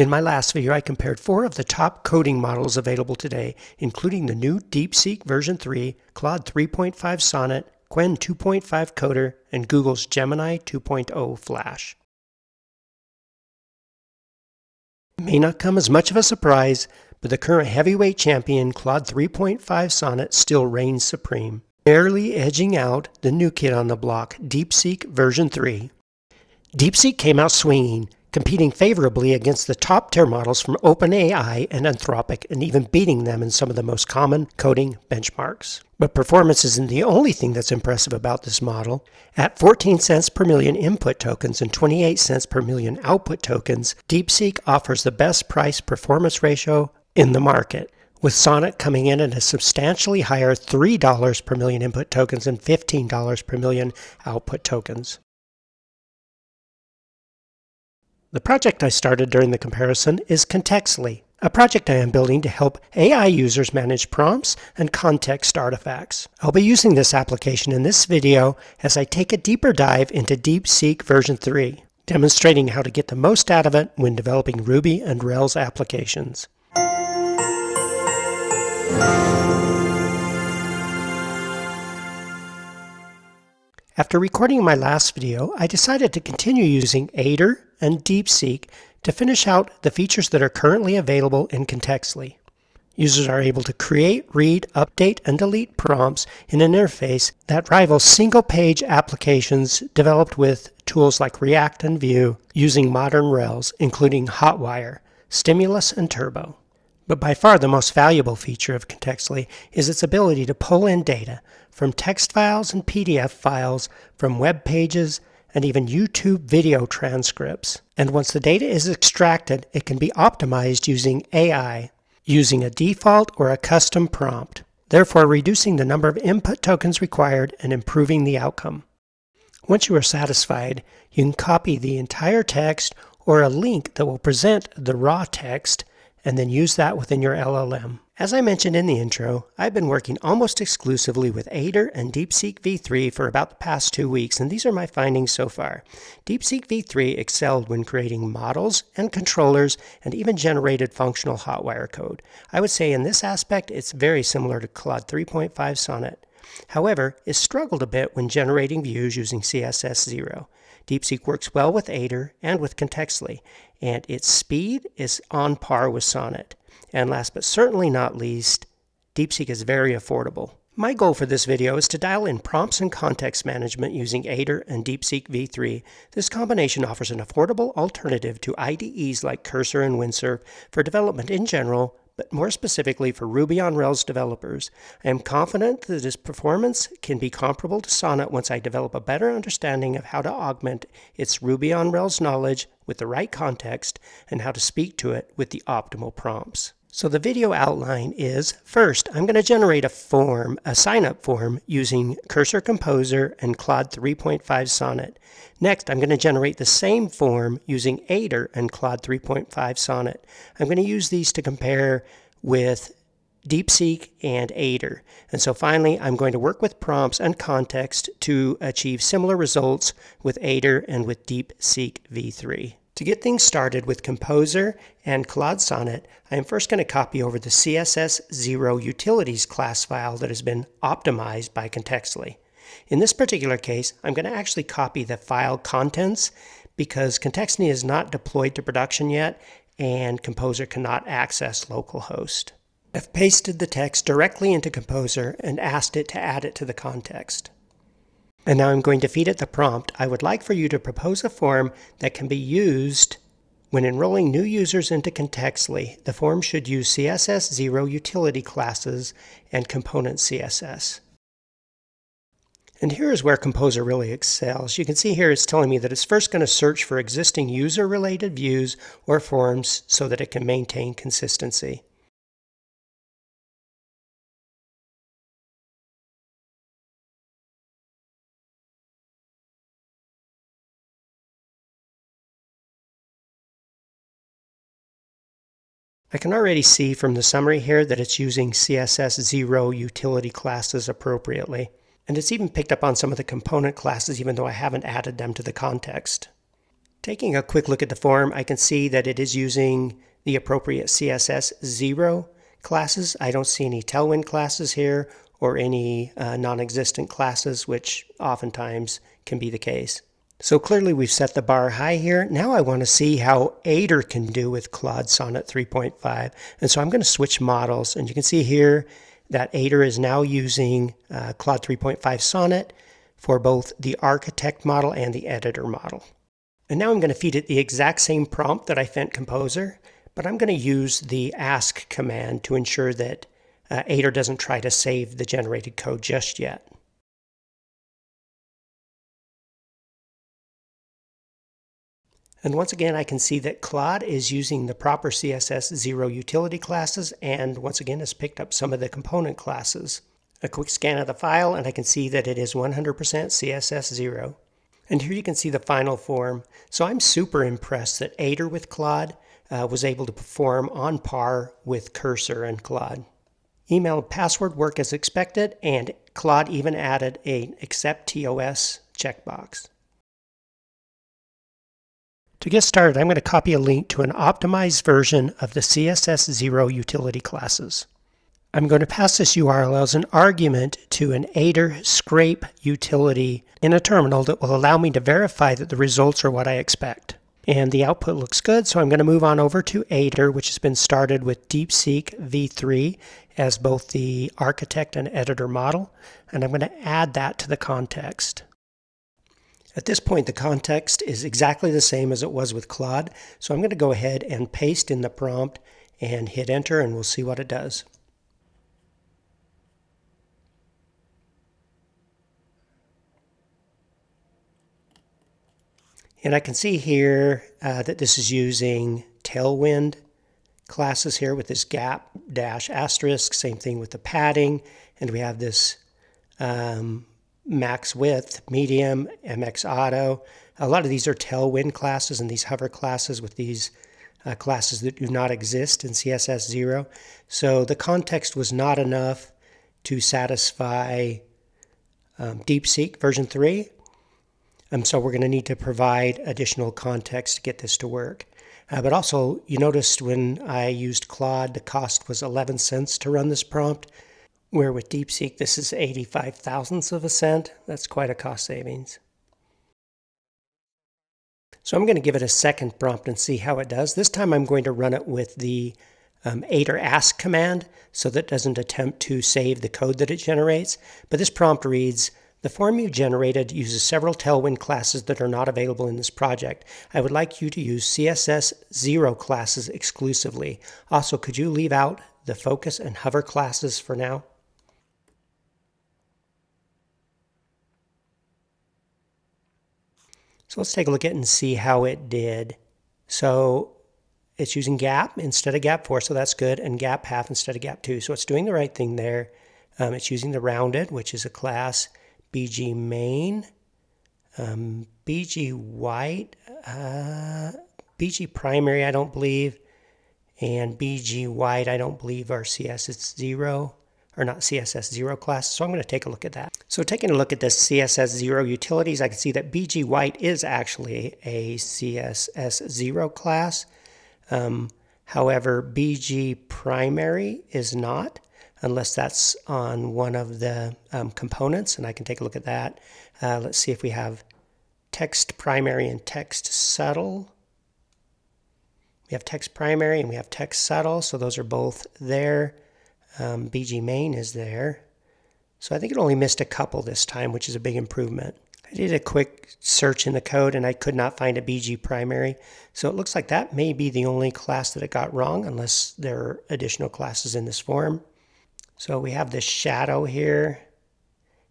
In my last video, I compared four of the top coding models available today, including the new DeepSeek version 3, Claude 3.5 Sonnet, Qwen 2.5 Coder, and Google's Gemini 2.0 Flash. It may not come as much of a surprise, but the current heavyweight champion Claude 3.5 Sonnet still reigns supreme, barely edging out the new kid on the block, DeepSeek version 3. DeepSeek came out swinging, competing favorably against the top tier models from OpenAI and Anthropic, and even beating them in some of the most common coding benchmarks. But performance isn't the only thing that's impressive about this model. At 14 cents per million input tokens and 28 cents per million output tokens, DeepSeek offers the best price performance ratio in the market with Sonnet coming in at a substantially higher $3 per million input tokens and $15 per million output tokens. The project I started during the comparison is Contextly, a project I am building to help AI users manage prompts and context artifacts. I'll be using this application in this video as I take a deeper dive into DeepSeek version 3, demonstrating how to get the most out of it when developing Ruby on Rails applications. After recording my last video, I decided to continue using Aider and DeepSeek to finish out the features that are currently available in Contextly. Users are able to create, read, update, and delete prompts in an interface that rivals single-page applications developed with tools like React and Vue using modern Rails, including Hotwire, Stimulus, and Turbo. But by far the most valuable feature of Contextly is its ability to pull in data from text files and PDF files, from web pages, and even YouTube video transcripts. And once the data is extracted, it can be optimized using AI, using a default or a custom prompt, therefore reducing the number of input tokens required and improving the outcome. Once you are satisfied, you can copy the entire text or a link that will present the raw text and then use that within your LLM. As I mentioned in the intro, I've been working almost exclusively with Aider and DeepSeek v3 for about the past two weeks, and these are my findings so far. DeepSeek v3 excelled when creating models and controllers and even generated functional hotwire code. I would say in this aspect, it's very similar to Claude 3.5 Sonnet. However, it struggled a bit when generating views using CSS0. DeepSeek works well with Aider and with Contextly, and its speed is on par with Sonnet. And last but certainly not least, DeepSeek is very affordable. My goal for this video is to dial in prompts and context management using Aider and DeepSeek v3. This combination offers an affordable alternative to IDEs like Cursor and Windsurf for development in general, but more specifically for Ruby on Rails developers. I am confident that its performance can be comparable to Sonnet once I develop a better understanding of how to augment its Ruby on Rails knowledge with the right context and how to speak to it with the optimal prompts. So the video outline is, first, I'm going to generate a form, a sign-up form, using Cursor Composer and Claude 3.5 Sonnet. Next, I'm going to generate the same form using Aider and Claude 3.5 Sonnet. I'm going to use these to compare with DeepSeek and Aider. And so finally, I'm going to work with prompts and context to achieve similar results with Aider and with DeepSeek v3. To get things started with Composer and Claude Sonnet, I am first going to copy over the CSS0 utilities class file that has been optimized by Contextly. In this particular case, I'm going to actually copy the file contents because Contextly is not deployed to production yet and Composer cannot access localhost. I've pasted the text directly into Composer and asked it to add it to the context. And now I'm going to feed it the prompt. I would like for you to propose a form that can be used when enrolling new users into Contextly. The form should use CSS0 utility classes and component CSS. And here is where Composer really excels. You can see here it's telling me that it's first going to search for existing user-related views or forms so that it can maintain consistency. I can already see from the summary here that it's using CSS0 utility classes appropriately. And it's even picked up on some of the component classes even though I haven't added them to the context. Taking a quick look at the form, I can see that it is using the appropriate CSS 0 classes. I don't see any Tailwind classes here or any uh, non-existent classes, which oftentimes can be the case. So clearly we've set the bar high here. Now I want to see how Aider can do with Claude Sonnet 3.5. And so I'm going to switch models. And you can see here that Aider is now using uh, Claude 3.5 Sonnet for both the architect model and the editor model. And now I'm going to feed it the exact same prompt that I fed Composer, but I'm going to use the ask command to ensure that uh, Aider doesn't try to save the generated code just yet. And once again, I can see that Claude is using the proper CSS 0 utility classes and once again has picked up some of the component classes. A quick scan of the file and I can see that it is 100% CSS 0. And here you can see the final form. So I'm super impressed that Aider with Claude uh, was able to perform on par with Cursor and Claude. Email and password work as expected and Claude even added a accept TOS checkbox. To get started, I'm going to copy a link to an optimized version of the CSS0 utility classes. I'm going to pass this URL as an argument to an Aider scrape utility in a terminal that will allow me to verify that the results are what I expect. And the output looks good, so I'm going to move on over to Aider, which has been started with DeepSeek v3 as both the architect and editor model. And I'm going to add that to the context. At this point, the context is exactly the same as it was with Claude, so I'm going to go ahead and paste in the prompt and hit enter and we'll see what it does. And I can see here uh, that this is using Tailwind classes here with this gap dash asterisk, same thing with the padding, and we have this um, max width, medium, MX auto. A lot of these are tailwind classes and these hover classes with these uh, classes that do not exist in CSS 0. So the context was not enough to satisfy um, DeepSeek version 3. Um, so we're going to need to provide additional context to get this to work. Uh, but also, you noticed when I used Claude, the cost was 11 cents to run this prompt where with DeepSeek this is 85 thousandths of a cent. That's quite a cost savings. So I'm going to give it a second prompt and see how it does. This time I'm going to run it with the um, Aider ask command so that it doesn't attempt to save the code that it generates. But this prompt reads, the form you generated uses several Tailwind classes that are not available in this project. I would like you to use CSS 0 classes exclusively. Also, could you leave out the focus and hover classes for now? So let's take a look at it and see how it did. So it's using gap instead of gap 4, so that's good, and gap half instead of gap 2. So it's doing the right thing there. Um, it's using the rounded, which is a class BG main, um, BG white, uh, BG primary, I don't believe, and BG white, I don't believe are CS, it's 0 or not CSS0 class. So I'm going to take a look at that. So taking a look at the CSS0 utilities, I can see that BG White is actually a CSS0 class. Um, however, BG Primary is not, unless that's on one of the um, components, and I can take a look at that. Uh, let's see if we have text primary and text subtle. We have text primary and we have text subtle, so those are both there. Um, BG main is there. So I think it only missed a couple this time, which is a big improvement. I did a quick search in the code and I could not find a BG primary. So it looks like that may be the only class that it got wrong unless there are additional classes in this form. So we have this shadow here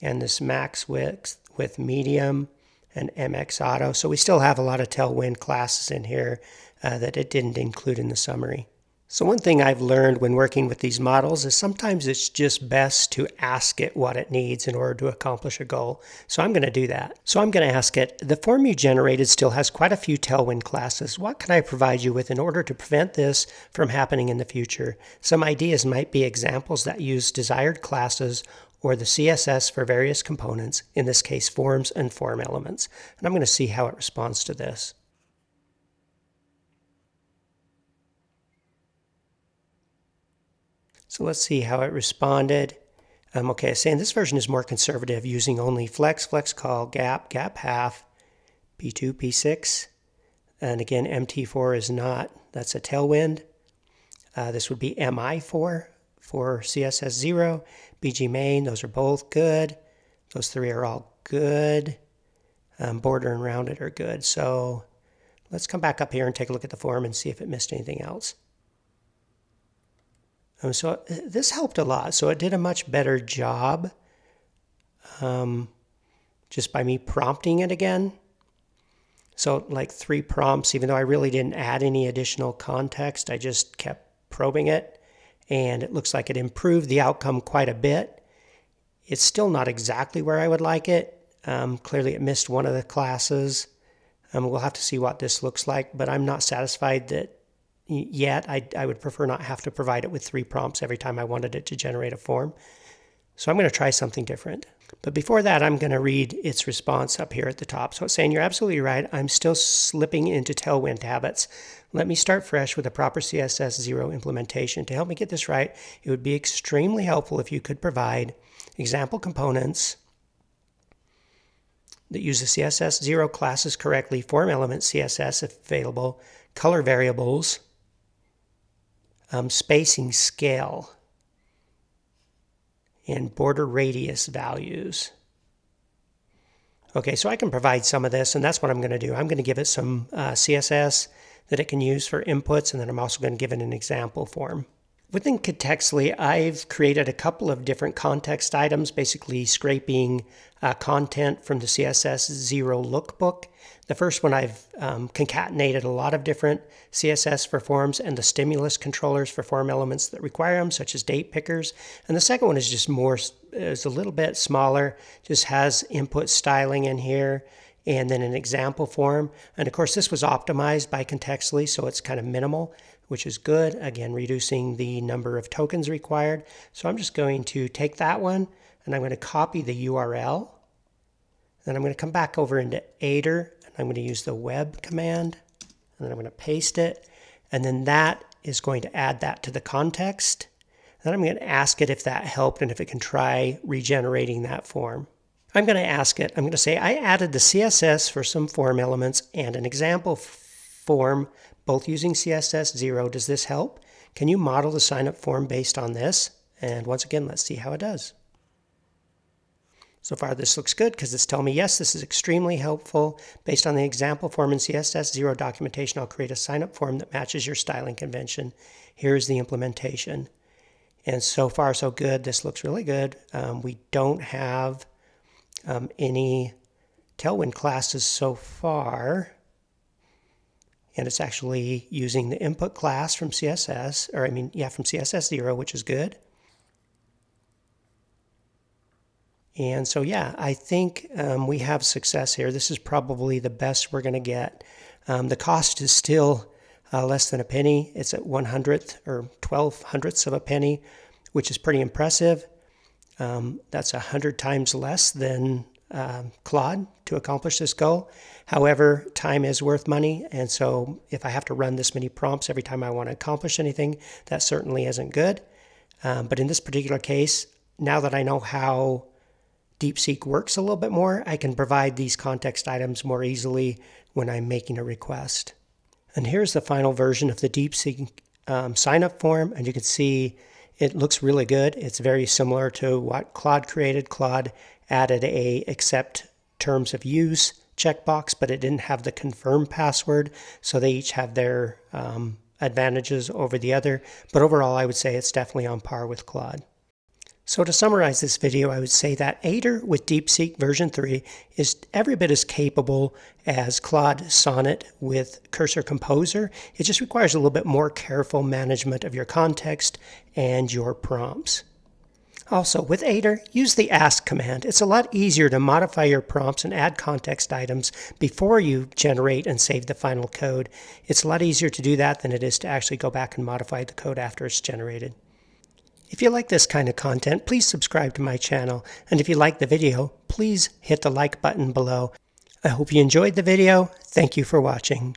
and this max width with medium and MX auto. So we still have a lot of tailwind classes in here uh, that it didn't include in the summary. So one thing I've learned when working with these models is sometimes it's just best to ask it what it needs in order to accomplish a goal. So I'm going to do that. So I'm going to ask it, the form you generated still has quite a few Tailwind classes. What can I provide you with in order to prevent this from happening in the future? Some ideas might be examples that use desired classes or the CSS for various components, in this case forms and form elements. And I'm going to see how it responds to this. So let's see how it responded. Um, okay, saying this version is more conservative, using only flex, flex col, gap, gap half, P2, P6. And again, MT4 is not, that's a tailwind. Uh, this would be MI4 for CSS0, BG main, those are both good. Those three are all good. Um, border and rounded are good. So let's come back up here and take a look at the form and see if it missed anything else. So uh, this helped a lot. So it did a much better job um, just by me prompting it again. So like three prompts, even though I really didn't add any additional context, I just kept probing it and it looks like it improved the outcome quite a bit. It's still not exactly where I would like it. Um, clearly it missed one of the classes. Um, we'll have to see what this looks like, but I'm not satisfied that yet. I, I would prefer not have to provide it with three prompts every time I wanted it to generate a form. So I'm going to try something different. But before that, I'm going to read its response up here at the top. So it's saying, You're absolutely right. I'm still slipping into tailwind habits. Let me start fresh with a proper CSS 0 implementation. To help me get this right, it would be extremely helpful if you could provide example components that use the CSS 0 classes correctly, form element CSS if available, color variables, um, spacing scale and border radius values. Okay, so I can provide some of this, and that's what I'm going to do. I'm going to give it some uh, CSS that it can use for inputs, and then I'm also going to give it an example form. Within Contextly, I've created a couple of different context items, basically scraping uh, content from the CSS Zero lookbook. The first one I've um, concatenated a lot of different CSS for forms and the stimulus controllers for form elements that require them, such as date pickers. And the second one is just more, is a little bit smaller, just has input styling in here and then an example form. And of course, this was optimized by Contextly, so it's kind of minimal which is good. Again, reducing the number of tokens required. So I'm just going to take that one and I'm going to copy the URL. Then I'm going to come back over into Aider and I'm going to use the web command and then I'm going to paste it. And then that is going to add that to the context. Then I'm going to ask it if that helped and if it can try regenerating that form. I'm going to ask it, I'm going to say, I added the CSS for some form elements and an example form both using CSS 0. Does this help? Can you model the sign up form based on this? And once again, let's see how it does. So far this looks good because it's telling me, yes, this is extremely helpful. Based on the example form in CSS 0 documentation, I'll create a sign up form that matches your styling convention. Here's the implementation. And so far so good. This looks really good. Um, we don't have um, any Tailwind classes so far and it's actually using the input class from CSS, or I mean, yeah, from CSS 0, which is good. And so, yeah, I think um, we have success here. This is probably the best we're going to get. Um, the cost is still uh, less than a penny. It's at one hundredth or twelve hundredths of a penny, which is pretty impressive. Um, that's a hundred times less than um, Claude to accomplish this goal. However, time is worth money, and so if I have to run this many prompts every time I want to accomplish anything, that certainly isn't good. Um, but in this particular case, now that I know how DeepSeek works a little bit more, I can provide these context items more easily when I'm making a request. And here's the final version of the DeepSeek um, sign up form, and you can see it looks really good. It's very similar to what Claude created. Claude added a accept terms of use checkbox, but it didn't have the confirm password. So they each have their um, advantages over the other. But overall, I would say it's definitely on par with Claude. So to summarize this video, I would say that Aider with DeepSeek version 3 is every bit as capable as Claude Sonnet with Cursor Composer. It just requires a little bit more careful management of your context and your prompts. Also, with Aider, use the ask command. It's a lot easier to modify your prompts and add context items before you generate and save the final code. It's a lot easier to do that than it is to actually go back and modify the code after it's generated. If you like this kind of content, please subscribe to my channel. And if you like the video, please hit the like button below. I hope you enjoyed the video. Thank you for watching.